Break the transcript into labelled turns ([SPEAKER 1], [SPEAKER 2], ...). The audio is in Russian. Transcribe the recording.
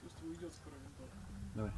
[SPEAKER 1] Чувствую, идет скоро винтовка.
[SPEAKER 2] Давай.